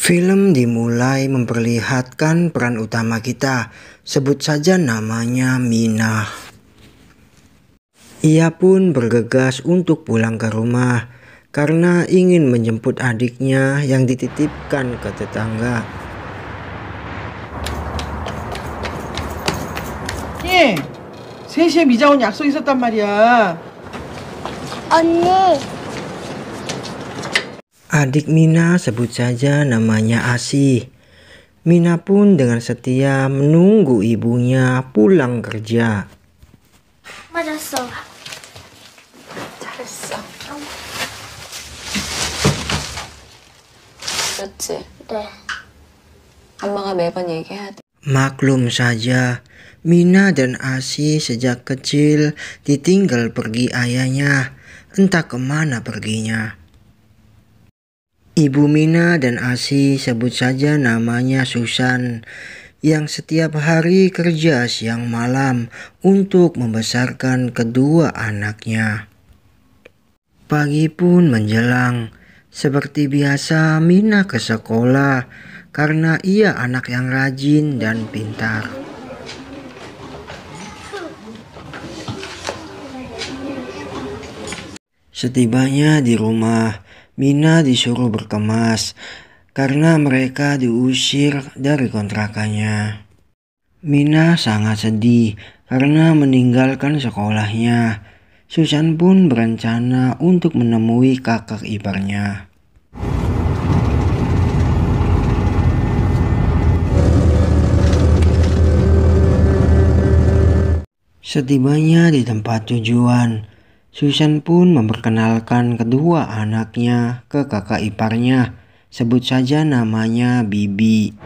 Film dimulai memperlihatkan peran utama kita, sebut saja namanya Mina. Ia pun bergegas untuk pulang ke rumah karena ingin menjemput adiknya yang dititipkan ke tetangga. 예, 3시에 미자 온 약속 있었단 말이야. 언니, Adik Mina sebut saja namanya Asih. Mina pun dengan setia menunggu ibunya pulang kerja. 맞았어. 잘했어. 그렇지. 네. 엄마가 매번 얘기해야 돼. Maklum saja, Mina dan Asih sejak kecil ditinggal pergi ayahnya, entah kemana perginya. Ibu Mina dan Asih sebut saja namanya Susan, yang setiap hari kerja siang malam untuk membesarkan kedua anaknya. Pagi pun menjelang, seperti biasa Mina ke sekolah karena ia anak yang rajin dan pintar. Setibanya di rumah, Mina disuruh berkemas karena mereka diusir dari kontrakannya. Mina sangat sedih karena meninggalkan sekolahnya. Susan pun berencana untuk menemui kakak iparnya. Setibanya di tempat tujuan, Susan pun memperkenalkan kedua anaknya ke kakak iparnya. Sebut saja namanya Bibi.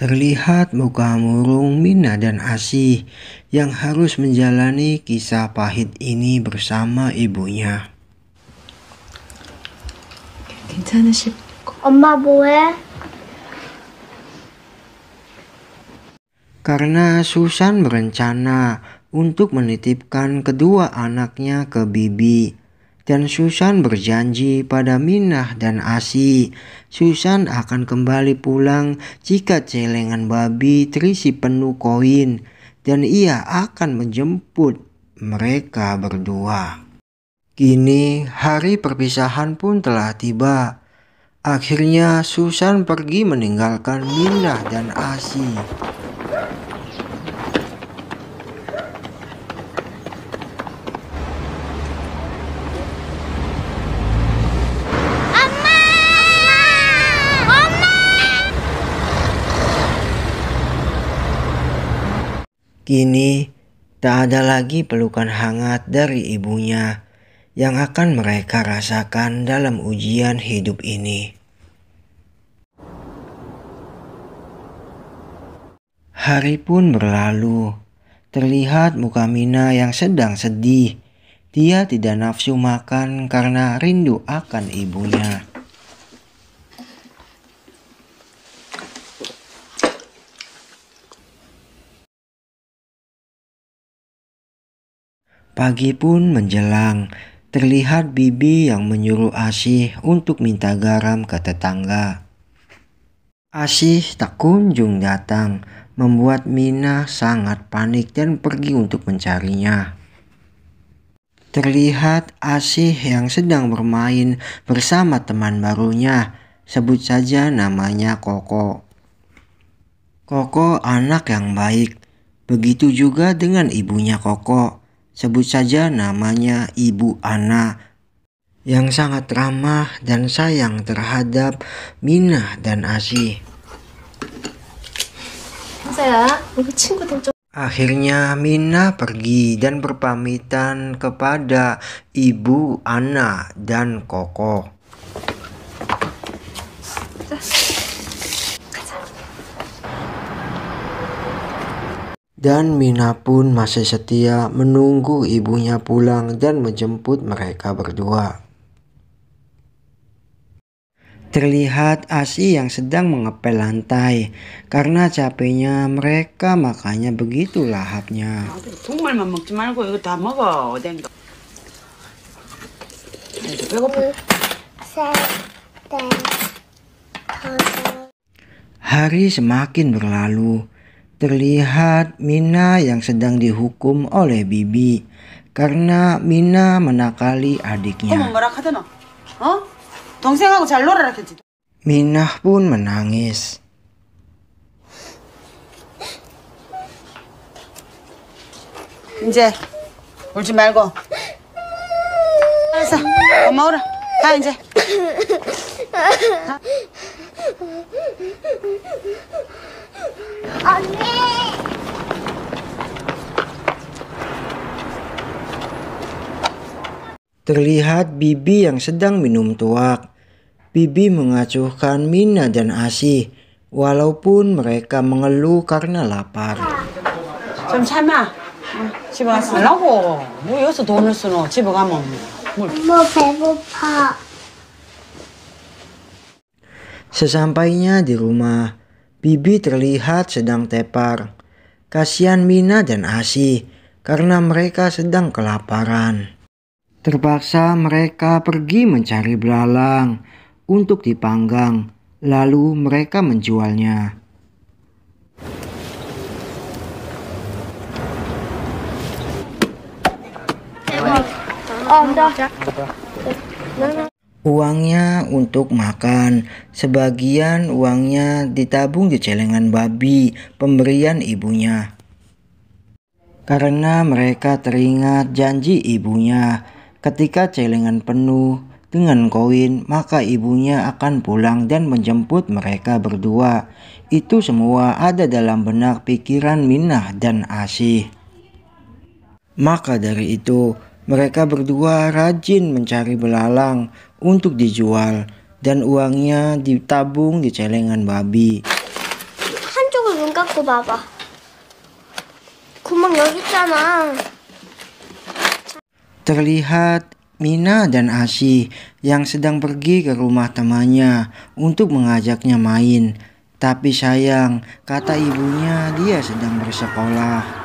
Terlihat muka murung Mina dan Asih yang harus menjalani kisah pahit ini bersama ibunya. 괜찮으실 엄마 뭐해? Karena Susan berencana untuk menitipkan kedua anaknya ke Bibi. Dan Susan berjanji pada Minah dan Asi, Susan akan kembali pulang jika celengan babi terisi penuh koin dan ia akan menjemput mereka berdua. Kini hari perpisahan pun telah tiba. Akhirnya Susan pergi meninggalkan Minah dan Asi. Kini tak ada lagi pelukan hangat dari ibunya yang akan mereka rasakan dalam ujian hidup ini. Hari pun berlalu. Terlihat muka Mina yang sedang sedih. Dia tidak nafsu makan karena rindu akan ibunya. Pagi pun menjelang, terlihat Bibi yang menyuruh Asih untuk minta garam ke tetangga. Asih tak kunjung datang, membuat Mina sangat panik dan pergi untuk mencarinya. Terlihat Asih yang sedang bermain bersama teman barunya, sebut saja namanya Koko. Koko anak yang baik, begitu juga dengan ibunya Koko Sebut saja namanya Ibu Ana yang sangat ramah dan sayang terhadap Mina dan Asih. Akhirnya Mina pergi dan berpamitan kepada Ibu Ana dan Koko. Dan Mina pun masih setia menunggu ibunya pulang dan menjemput mereka berdua. Terlihat Asi yang sedang mengepel lantai karena capeknya mereka makanya begitu lahapnya. Hari semakin berlalu. Terlihat Mina yang sedang dihukum oleh Bibi karena Mina menakali 어머 adiknya. 뭐라 하더노? 어? 동생하고 잘 놀아라 했지. Minah pun menangis. 이제 울지 말고. 알았어. 엄마 오라. 가 이제. 언니! Terlihat Bibi yang sedang minum tuak. Bibi mengacuhkan Mina dan Asih, walaupun mereka mengeluh karena lapar. 좀 참아. 어, 집에 가서 살라고. 뭐 여기서 돈을 쓰노? 집에 가면 Sesampainya di rumah, Bibi terlihat sedang tepar. Kasihan Mina dan Asih karena mereka sedang kelaparan. Terpaksa mereka pergi mencari belalang untuk dipanggang, lalu mereka menjualnya. Eh, Uangnya untuk makan, sebagian uangnya ditabung di celengan babi pemberian ibunya. Karena mereka teringat janji ibunya, ketika celengan penuh dengan koin, maka ibunya akan pulang dan menjemput mereka berdua. Itu semua ada dalam benak pikiran Minah dan Asih. Maka dari itu, mereka berdua rajin mencari belalang untuk dijual dan uangnya ditabung di celengan babi. 한쪽을 눈 감고 봐봐. 구멍 여기 있잖아. Terlihat Mina dan Asih yang sedang pergi ke rumah temannya untuk mengajaknya main. Tapi sayang, kata ibunya dia sedang bersekolah.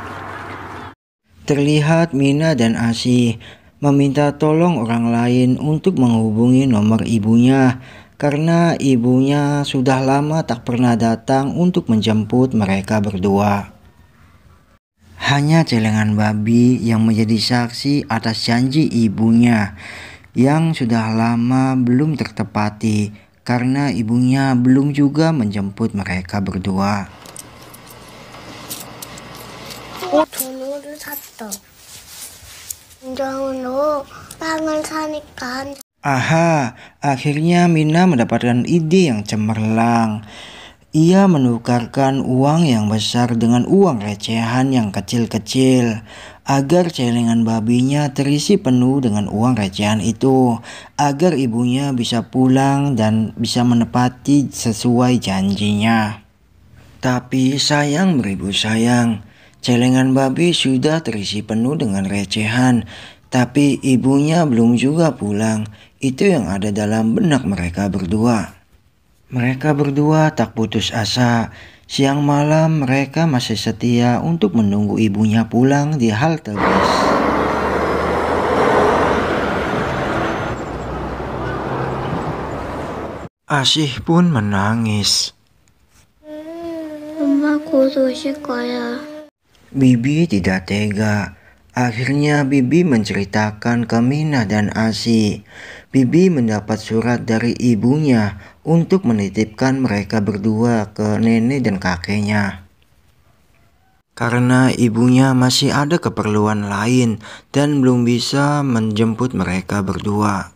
Terlihat Mina dan Asih meminta tolong orang lain untuk menghubungi nomor ibunya karena ibunya sudah lama tak pernah datang untuk menjemput mereka berdua. Hanya celengan babi yang menjadi saksi atas janji ibunya yang sudah lama belum tertepati karena ibunya belum juga menjemput mereka berdua. jauh kangen sanikan. Aha, akhirnya Mina mendapatkan ide yang cemerlang. Ia menukarkan uang yang besar dengan uang recehan yang kecil-kecil agar celengan babinya terisi penuh dengan uang recehan itu agar ibunya bisa pulang dan bisa menepati sesuai janjinya. Tapi sayang beribu sayang, Celengan babi sudah terisi penuh dengan recehan, tapi ibunya belum juga pulang. Itu yang ada dalam benak mereka berdua. Mereka berdua tak putus asa. Siang malam mereka masih setia untuk menunggu ibunya pulang di halte bus. Asih pun menangis. Mama kudu sekolah. Ya. Bibi tidak tega. Akhirnya Bibi menceritakan ke Mina dan Asi. Bibi mendapat surat dari ibunya untuk menitipkan mereka berdua ke nenek dan kakeknya. Karena ibunya masih ada keperluan lain dan belum bisa menjemput mereka berdua.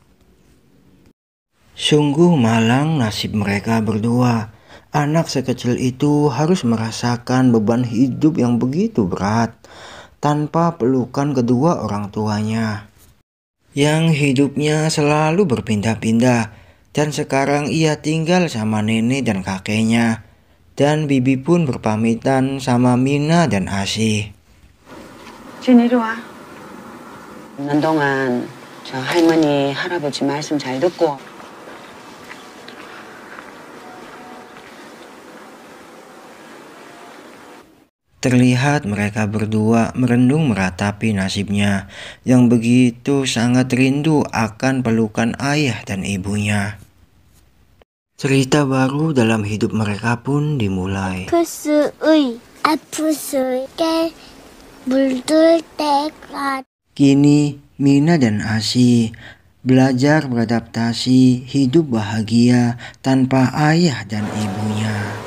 Sungguh malang nasib mereka berdua. Anak sekecil itu harus merasakan beban hidup yang begitu berat tanpa pelukan kedua orang tuanya. Yang hidupnya selalu berpindah-pindah dan sekarang ia tinggal sama nenek dan kakeknya. Dan Bibi pun berpamitan sama Mina dan Asih. 진 이리 와. 있는 동안 저 할머니 할아버지 말씀 잘 듣고 Terlihat mereka berdua merendung meratapi nasibnya yang begitu sangat rindu akan pelukan ayah dan ibunya. Cerita baru dalam hidup mereka pun dimulai. Kini Mina dan Asi belajar beradaptasi hidup bahagia tanpa ayah dan ibunya.